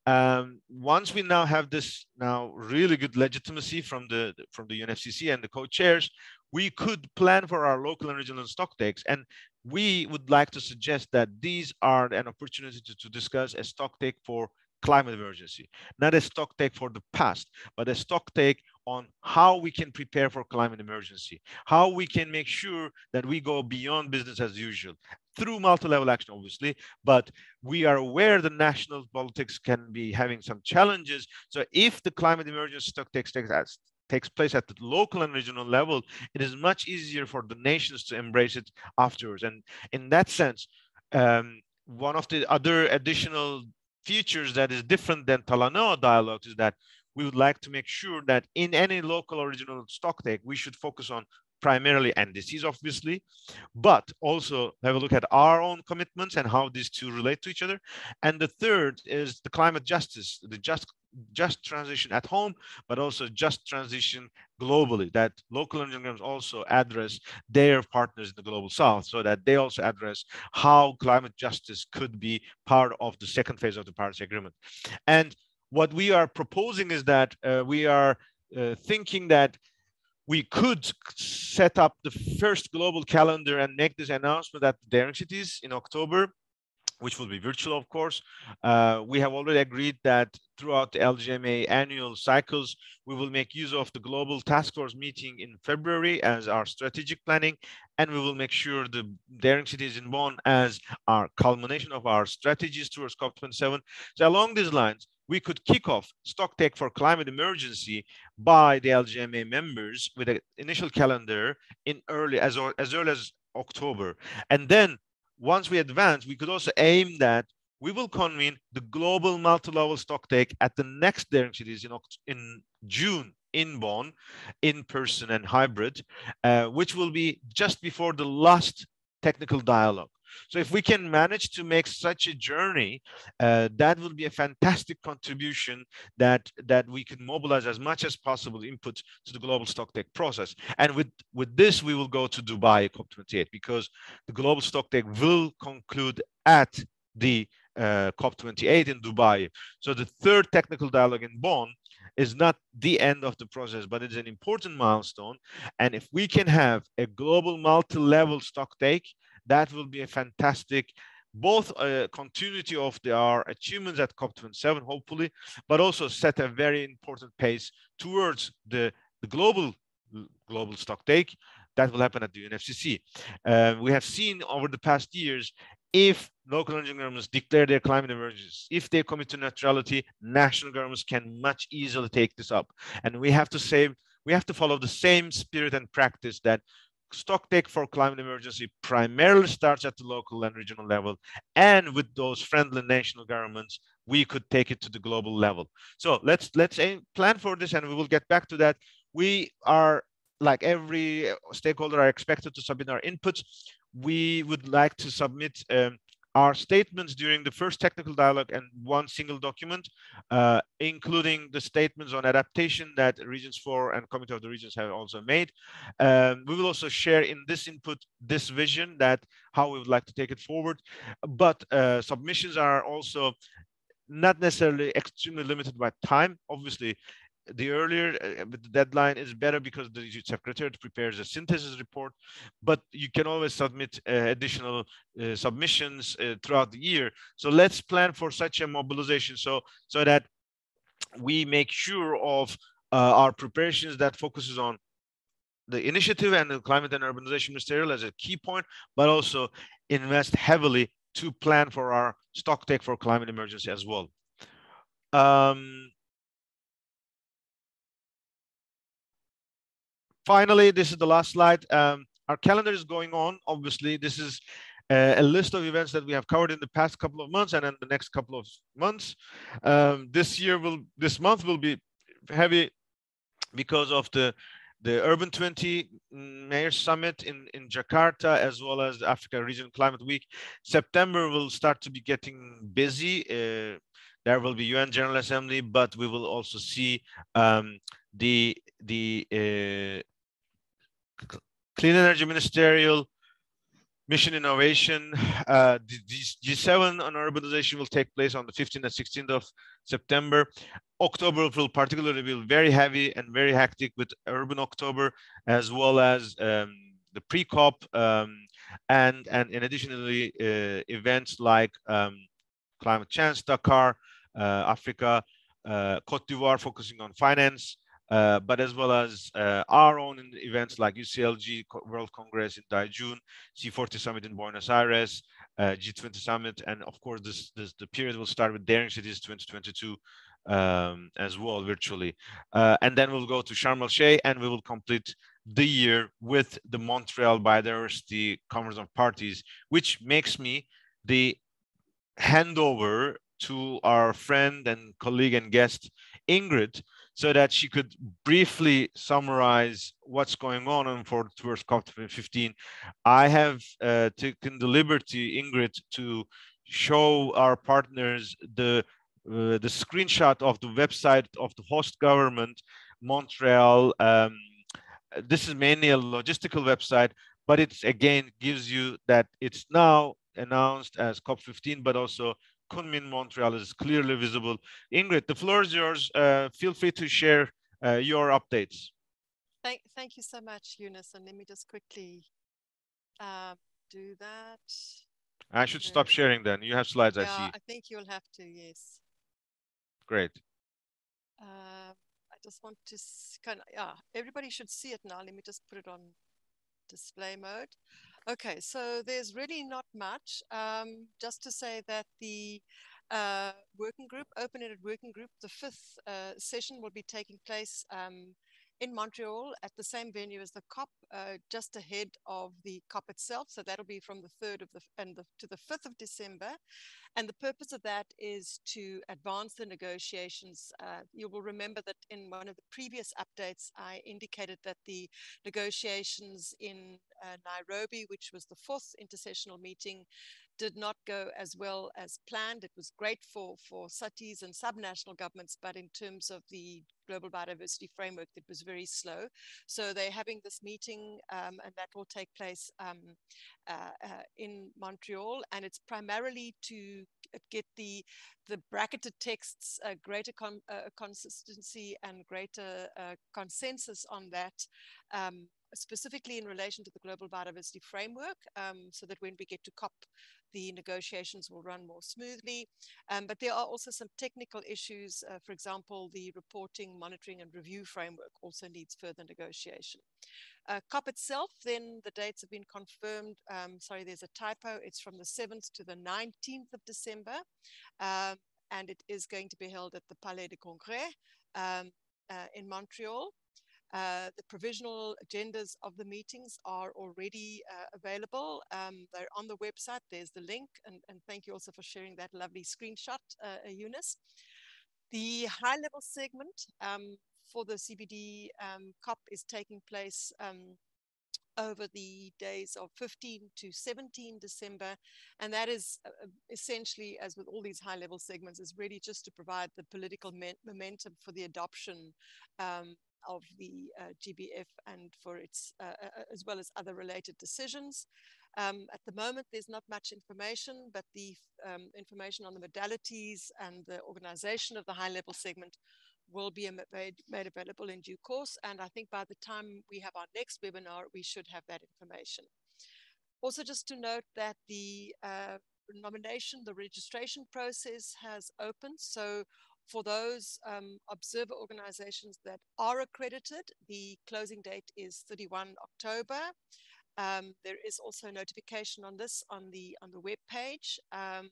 [SPEAKER 1] um, once we now have this now really good legitimacy from the from the UNFCCC and the co-chairs, we could plan for our local and regional stock takes. And we would like to suggest that these are an opportunity to, to discuss a stock take for climate emergency, not a stock take for the past, but a stock take on how we can prepare for climate emergency, how we can make sure that we go beyond business as usual through multi-level action, obviously, but we are aware the national politics can be having some challenges. So if the climate emergency stock takes, takes, takes place at the local and regional level, it is much easier for the nations to embrace it afterwards. And in that sense, um, one of the other additional features that is different than Talanoa dialogues is that we would like to make sure that in any local original stock take, we should focus on primarily NDCs, obviously, but also have a look at our own commitments and how these two relate to each other. And the third is the climate justice, the just just transition at home, but also just transition globally, that local engineers also address their partners in the global south so that they also address how climate justice could be part of the second phase of the Paris Agreement. And what we are proposing is that uh, we are uh, thinking that we could set up the first global calendar and make this announcement at the daring cities in October which will be virtual, of course. Uh, we have already agreed that throughout the LGMA annual cycles, we will make use of the global task force meeting in February as our strategic planning, and we will make sure the Daring Cities in Bonn as our culmination of our strategies towards COP27. So along these lines, we could kick off stock take for climate emergency by the LGMA members with an initial calendar in early as, as early as October. And then once we advance, we could also aim that we will convene the global multi-level stock take at the next daring cities in, in June in Bonn, in person and hybrid, uh, which will be just before the last technical dialogue. So if we can manage to make such a journey, uh, that will be a fantastic contribution that, that we can mobilize as much as possible input to the global stock take process. And with, with this, we will go to Dubai COP28 because the global stock take will conclude at the uh, COP28 in Dubai. So the third technical dialogue in Bonn is not the end of the process, but it's an important milestone. And if we can have a global multi-level stock take, that will be a fantastic both continuity of our achievements at COP27, hopefully, but also set a very important pace towards the, the global global stock take that will happen at the UNFCCC. Uh, we have seen over the past years, if local governments declare their climate emergencies, if they commit to neutrality, national governments can much easily take this up. And we have to say, we have to follow the same spirit and practice that stock take for climate emergency primarily starts at the local and regional level. And with those friendly national governments, we could take it to the global level. So let's let's aim, plan for this and we will get back to that. We are like every stakeholder are expected to submit our inputs. We would like to submit um, are statements during the first technical dialogue and one single document, uh, including the statements on adaptation that Regions 4 and Committee of the Regions have also made. Um, we will also share in this input this vision that how we would like to take it forward. But uh, submissions are also not necessarily extremely limited by time. Obviously, the earlier uh, the deadline is better because the secretariat prepares a synthesis report, but you can always submit uh, additional uh, submissions uh, throughout the year. So let's plan for such a mobilization so, so that we make sure of uh, our preparations that focuses on the initiative and the climate and urbanization ministerial as a key point, but also invest heavily to plan for our stock take for climate emergency as well. Um, finally, this is the last slide. Um, our calendar is going on. Obviously, this is uh, a list of events that we have covered in the past couple of months and in the next couple of months. Um, this year will, this month will be heavy because of the the Urban 20 Mayor Summit in, in Jakarta, as well as the Africa Region Climate Week. September will start to be getting busy. Uh, there will be UN General Assembly, but we will also see um, the the uh, Clean Energy Ministerial Mission Innovation. Uh, the G7 on urbanization will take place on the 15th and 16th of September. October will particularly be very heavy and very hectic with Urban October, as well as um, the pre-COP, um, and and in addition to the uh, events like um, Climate Chance Dakar, uh, Africa, uh, Cote d'Ivoire focusing on finance, uh, but as well as uh, our own events like UCLG World Congress in Daejeon, C40 Summit in Buenos Aires, uh, G20 Summit, and of course this, this the period will start with Daring Cities 2022 um, as well virtually, uh, and then we'll go to Sharm el Sheikh and we will complete the year with the Montreal Biodiversity Conference of Parties, which makes me the handover to our friend and colleague and guest Ingrid so that she could briefly summarize what's going on on for towards COP15. I have uh, taken the liberty, Ingrid, to show our partners the uh, the screenshot of the website of the host government, Montreal. Um, this is mainly a logistical website, but it again gives you that it's now announced as COP15, but also Kunming, Montreal is clearly visible. Ingrid, the floor is yours. Uh, feel free to share uh, your updates.
[SPEAKER 2] Thank, thank you so much, Yunus. And let me just quickly uh, do that.
[SPEAKER 1] I should stop sharing then. You have slides,
[SPEAKER 2] yeah,
[SPEAKER 1] I see.
[SPEAKER 2] I think you'll have to, yes.
[SPEAKER 1] Great.
[SPEAKER 2] Uh, I just want to kind of, yeah, everybody should see it now. Let me just put it on display mode. Okay, so there's really not much. Um, just to say that the uh, working group, open-ended working group, the fifth uh, session will be taking place um, in Montreal at the same venue as the COP, uh, just ahead of the COP itself. So that'll be from the 3rd of the and the, to the 5th of December. And the purpose of that is to advance the negotiations. Uh, you will remember that in one of the previous updates, I indicated that the negotiations in uh, Nairobi, which was the fourth intersessional meeting, did not go as well as planned. It was great for, for cities and subnational governments, but in terms of the global biodiversity framework, it was very slow. So they're having this meeting, um, and that will take place um, uh, uh, in Montreal, and it's primarily to get the the bracketed texts uh, greater con uh, consistency and greater uh, consensus on that. Um, specifically in relation to the global biodiversity framework, um, so that when we get to COP, the negotiations will run more smoothly. Um, but there are also some technical issues. Uh, for example, the reporting, monitoring, and review framework also needs further negotiation. Uh, COP itself, then the dates have been confirmed. Um, sorry, there's a typo. It's from the 7th to the 19th of December. Um, and it is going to be held at the Palais de Congrès um, uh, in Montreal. Uh, the provisional agendas of the meetings are already uh, available. Um, they're on the website. There's the link. And, and, thank you also for sharing that lovely screenshot, uh, Yunus. The high level segment um, for the CBD um, COP is taking place um, over the days of 15 to 17 December. And that is uh, uh essentially, as with all these high level segments, is really just to provide the political momentum for the adoption um, of the uh, GBF and for its, uh, uh, uh, as well as other related decisions. Um, at the moment, there's not much information, but the um, information on the modalities and the organization of the high level segment will be made, made available in due course. And I think by the time we have our next webinar, we should have that information. Also, just to note that the uh, nomination, the registration process has opened. So for those um, observer organizations that are accredited, the closing date is 31 October. Um, there is also notification on this on the on the web page. Um,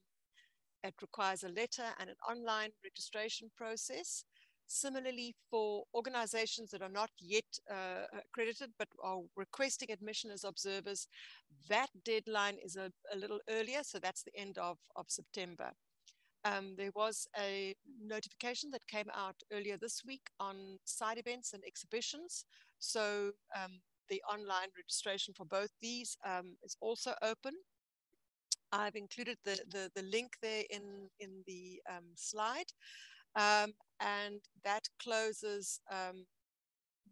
[SPEAKER 2] it requires a letter and an online registration process. Similarly, for organizations that are not yet uh, accredited but are requesting admission as observers, that deadline is a, a little earlier, so that's the end of, of September. Um, there was a notification that came out earlier this week on side events and exhibitions. So um, the online registration for both these um, is also open. I've included the, the, the link there in, in the um, slide. Um, and that closes um,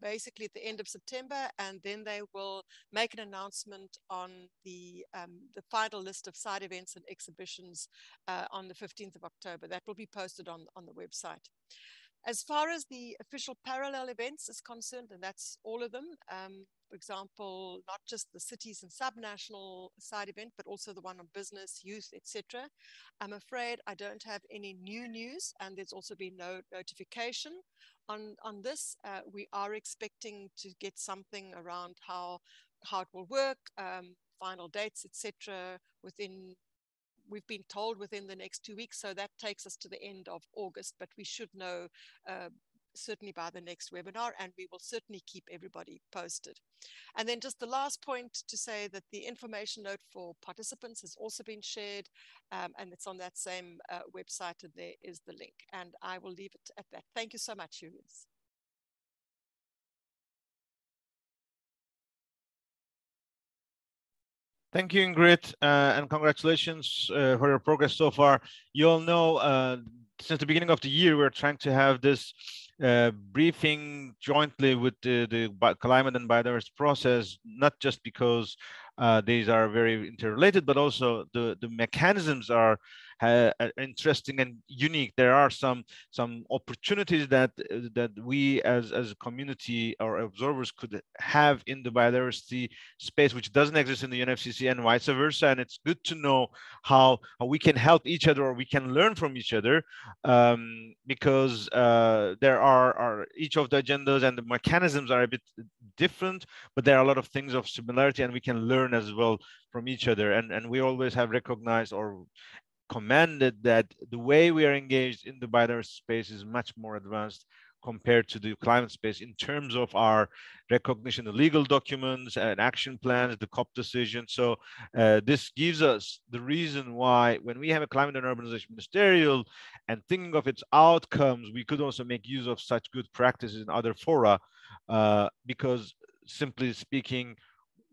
[SPEAKER 2] basically at the end of September, and then they will make an announcement on the um, the final list of side events and exhibitions uh, on the 15th of October. That will be posted on on the website. As far as the official parallel events is concerned, and that's all of them, um, for example, not just the cities and subnational side event, but also the one on business, youth, etc. I'm afraid I don't have any new news, and there's also been no notification on on this. Uh, we are expecting to get something around how how it will work, um, final dates, etc. Within we've been told within the next two weeks. So that takes us to the end of August, but we should know uh, certainly by the next webinar, and we will certainly keep everybody posted. And then just the last point to say that the information note for participants has also been shared, um, and it's on that same uh, website, and there is the link. And I will leave it at that. Thank you so much, Julius.
[SPEAKER 1] Thank you, Ingrid, uh, and congratulations uh, for your progress so far. You all know uh, since the beginning of the year, we're trying to have this uh, briefing jointly with the, the climate and biodiversity process, not just because uh, these are very interrelated, but also the, the mechanisms are interesting and unique. There are some some opportunities that that we as as a community or observers could have in the biodiversity space, which doesn't exist in the UNFCCC and vice versa. And it's good to know how, how we can help each other or we can learn from each other um, because uh, there are, are each of the agendas and the mechanisms are a bit different, but there are a lot of things of similarity and we can learn as well from each other. And, and we always have recognized or commended that the way we are engaged in the biodiversity space is much more advanced compared to the climate space in terms of our recognition of legal documents and action plans, the COP decision. So uh, this gives us the reason why when we have a climate and urbanization ministerial and thinking of its outcomes, we could also make use of such good practices in other fora uh, because simply speaking,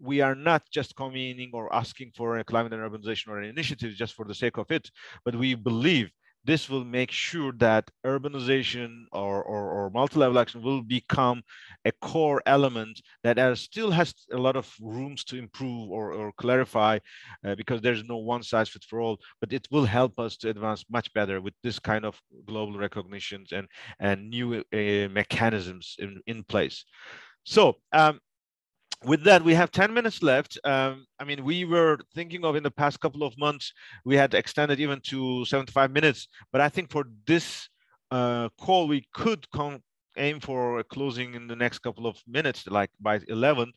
[SPEAKER 1] we are not just convening or asking for a climate and urbanization or an initiative just for the sake of it, but we believe this will make sure that urbanization or, or, or multi-level action will become a core element that still has a lot of rooms to improve or, or clarify uh, because there's no one size fits for all, but it will help us to advance much better with this kind of global recognitions and, and new uh, mechanisms in, in place. So um, with that, we have 10 minutes left. Um, I mean, we were thinking of in the past couple of months, we had extended even to 75 minutes. But I think for this uh, call, we could come aim for a closing in the next couple of minutes, like by 11,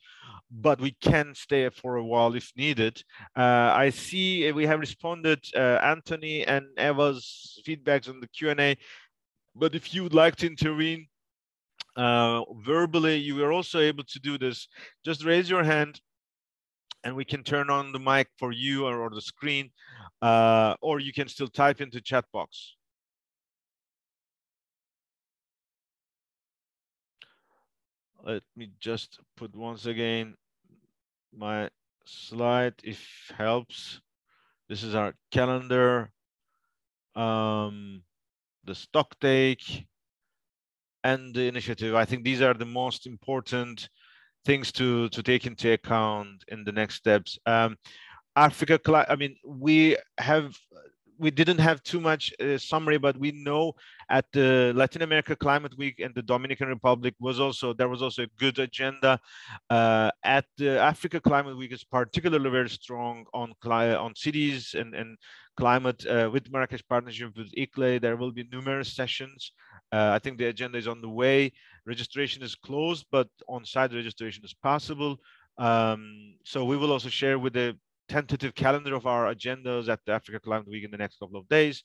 [SPEAKER 1] but we can stay for a while if needed. Uh, I see we have responded uh, Anthony and Eva's feedbacks on the Q&A, but if you would like to intervene, uh, verbally, you are also able to do this. Just raise your hand and we can turn on the mic for you or, or the screen, uh, or you can still type into chat box. Let me just put once again my slide if helps. This is our calendar, um, the stock take, and the initiative. I think these are the most important things to to take into account in the next steps. Um, Africa, I mean, we have we didn't have too much uh, summary, but we know at the Latin America Climate Week and the Dominican Republic was also there was also a good agenda. Uh, at the Africa Climate Week is particularly very strong on on cities and and climate uh, with Marrakesh partnership with ICLEI. There will be numerous sessions. Uh, I think the agenda is on the way. Registration is closed, but on-site registration is possible. Um, so we will also share with the tentative calendar of our agendas at the Africa Climate Week in the next couple of days.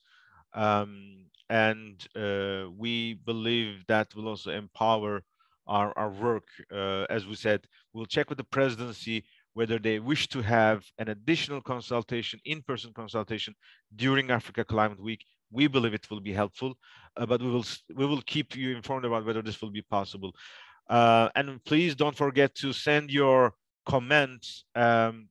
[SPEAKER 1] Um, and uh, we believe that will also empower our, our work. Uh, as we said, we'll check with the presidency whether they wish to have an additional consultation, in-person consultation during Africa Climate Week. We believe it will be helpful, uh, but we will we will keep you informed about whether this will be possible. Uh, and please don't forget to send your comments um,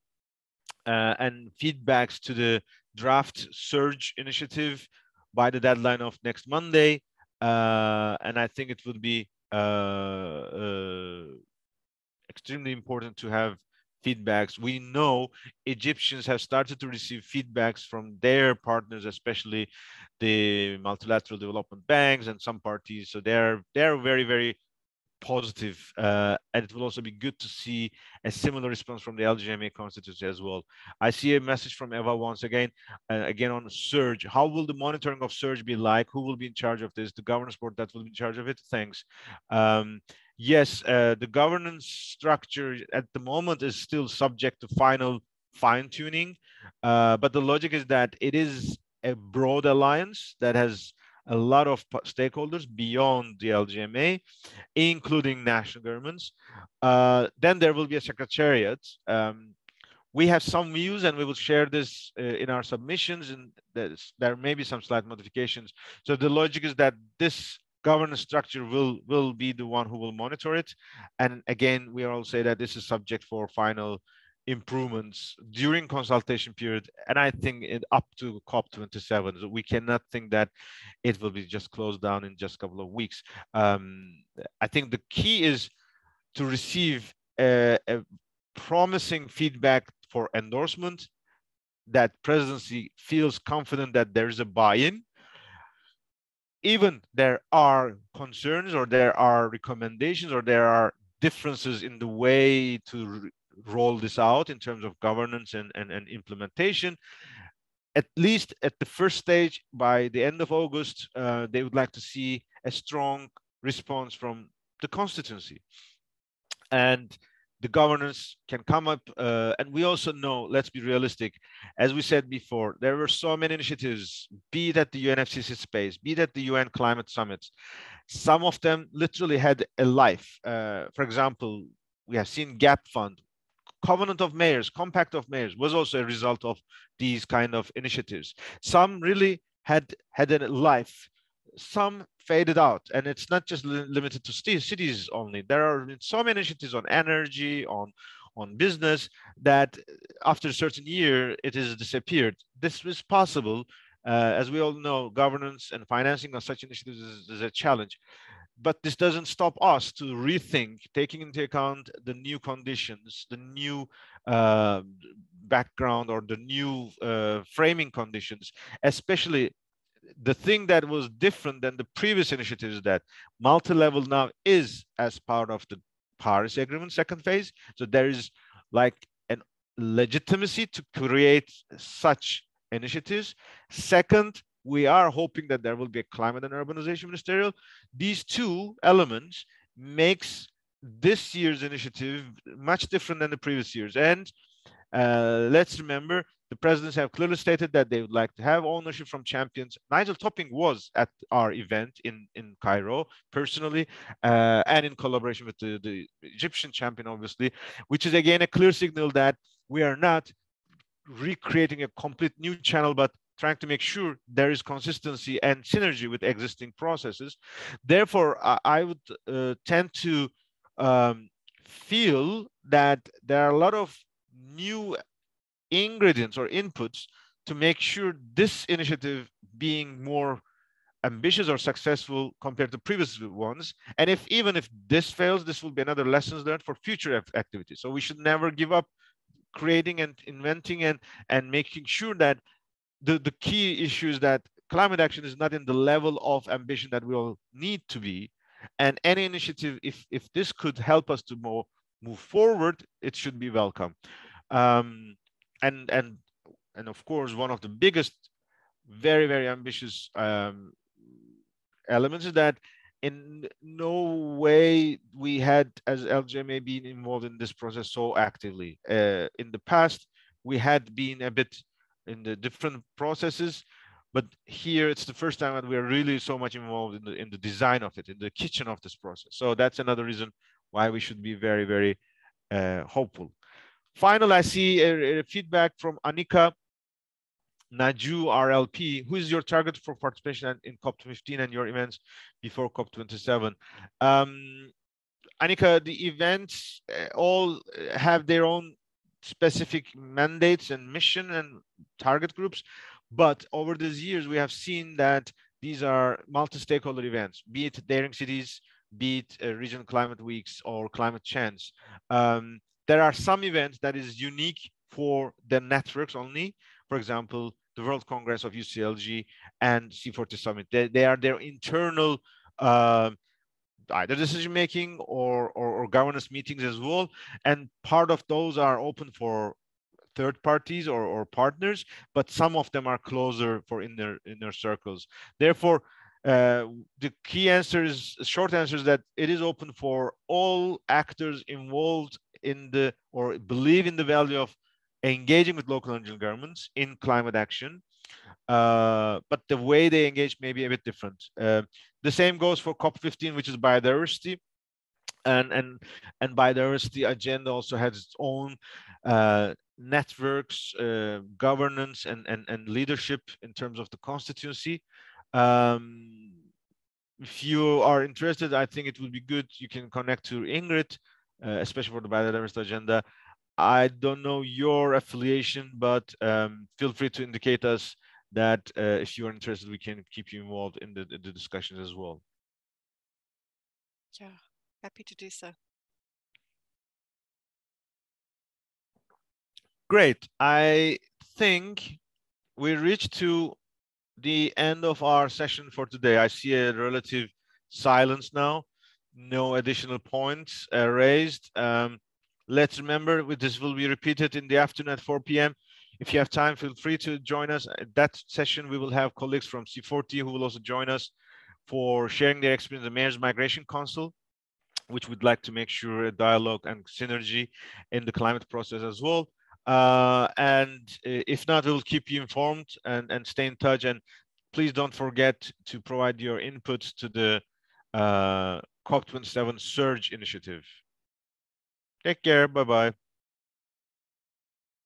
[SPEAKER 1] uh, and feedbacks to the draft surge initiative by the deadline of next Monday. Uh, and I think it would be uh, uh, extremely important to have feedbacks. We know Egyptians have started to receive feedbacks from their partners, especially the multilateral development banks and some parties. So they're they're very very positive, uh, and it will also be good to see a similar response from the LGMA constituency as well. I see a message from Eva once again, uh, again on surge. How will the monitoring of surge be like? Who will be in charge of this? The governance board that will be in charge of it. Thanks. Um, yes, uh, the governance structure at the moment is still subject to final fine tuning, uh, but the logic is that it is a broad alliance that has a lot of stakeholders beyond the LGMA, including national governments. Uh, then there will be a secretariat. Um, we have some views and we will share this uh, in our submissions and there may be some slight modifications. So the logic is that this governance structure will will be the one who will monitor it. And again, we all say that this is subject for final improvements during consultation period and i think it up to cop 27 so we cannot think that it will be just closed down in just a couple of weeks um, i think the key is to receive a, a promising feedback for endorsement that presidency feels confident that there is a buy-in even there are concerns or there are recommendations or there are differences in the way to roll this out in terms of governance and, and, and implementation. At least at the first stage, by the end of August, uh, they would like to see a strong response from the constituency. And the governance can come up. Uh, and we also know, let's be realistic, as we said before, there were so many initiatives, be it at the UNFCCC space, be it at the UN climate summits. Some of them literally had a life. Uh, for example, we have seen GAP Fund, Covenant of Mayors, Compact of Mayors was also a result of these kind of initiatives. Some really had had a life. Some faded out, and it's not just li limited to cities only. There are so many initiatives on energy, on on business that after a certain year it has disappeared. This was possible. Uh, as we all know, governance and financing of such initiatives is, is a challenge but this doesn't stop us to rethink, taking into account the new conditions, the new uh, background or the new uh, framing conditions, especially the thing that was different than the previous initiatives that multi-level now is as part of the Paris Agreement second phase. So there is like an legitimacy to create such initiatives. Second, we are hoping that there will be a climate and urbanization ministerial. These two elements makes this year's initiative much different than the previous years. And uh, let's remember, the presidents have clearly stated that they would like to have ownership from champions. Nigel Topping was at our event in, in Cairo personally uh, and in collaboration with the, the Egyptian champion, obviously, which is again a clear signal that we are not recreating a complete new channel, but trying to make sure there is consistency and synergy with existing processes. Therefore, I, I would uh, tend to um, feel that there are a lot of new ingredients or inputs to make sure this initiative being more ambitious or successful compared to previous ones. And if even if this fails, this will be another lessons learned for future activities. So we should never give up creating and inventing and, and making sure that the, the key issue is that climate action is not in the level of ambition that we all need to be. And any initiative, if, if this could help us to more, move forward, it should be welcome. Um, and, and, and of course, one of the biggest, very, very ambitious um, elements is that in no way we had as LGMA been involved in this process so actively. Uh, in the past, we had been a bit in the different processes, but here it's the first time that we are really so much involved in the in the design of it, in the kitchen of this process. So that's another reason why we should be very, very uh, hopeful. Final, I see a, a feedback from Anika Naju RLP, who is your target for participation in COP15 and your events before COP27? Um, Anika, the events uh, all have their own specific mandates and mission and target groups, but over these years, we have seen that these are multi-stakeholder events, be it Daring Cities, be it uh, regional climate weeks or climate change. Um, there are some events that is unique for the networks only, for example, the World Congress of UCLG and C40 Summit. They, they are their internal uh, either decision making or, or, or governance meetings as well. And part of those are open for third parties or, or partners, but some of them are closer for inner inner circles. Therefore, uh, the key answer is short answer is that it is open for all actors involved in the or believe in the value of engaging with local regional governments in climate action. Uh, but the way they engage may be a bit different. Uh, the same goes for COP15, which is biodiversity. And, and, and biodiversity agenda also has its own uh, networks, uh, governance, and, and, and leadership in terms of the constituency. Um, if you are interested, I think it would be good. You can connect to Ingrid, uh, especially for the biodiversity agenda. I don't know your affiliation, but um, feel free to indicate us that uh, if you are interested, we can keep you involved in the, the discussions as well.
[SPEAKER 2] Yeah, happy to do so.
[SPEAKER 1] Great. I think we reached to the end of our session for today. I see a relative silence now. No additional points uh, raised. Um, Let's remember this will be repeated in the afternoon at 4 p.m. If you have time, feel free to join us. At that session, we will have colleagues from C40 who will also join us for sharing their experience in the Mayor's Migration Council, which would like to make sure a dialogue and synergy in the climate process as well. Uh, and if not, we'll keep you informed and, and stay in touch. And please don't forget to provide your input to the uh, COP27 Surge initiative. Take care. Bye bye.